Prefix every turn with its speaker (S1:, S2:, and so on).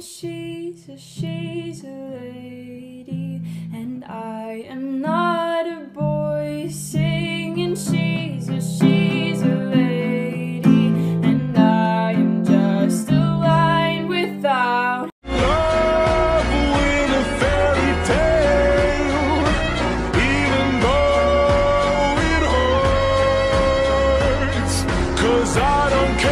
S1: she's a she's a lady and I am not a boy singing she's a she's a lady and I am just a line without
S2: love in a fairy tale even though it hurts cause I don't care.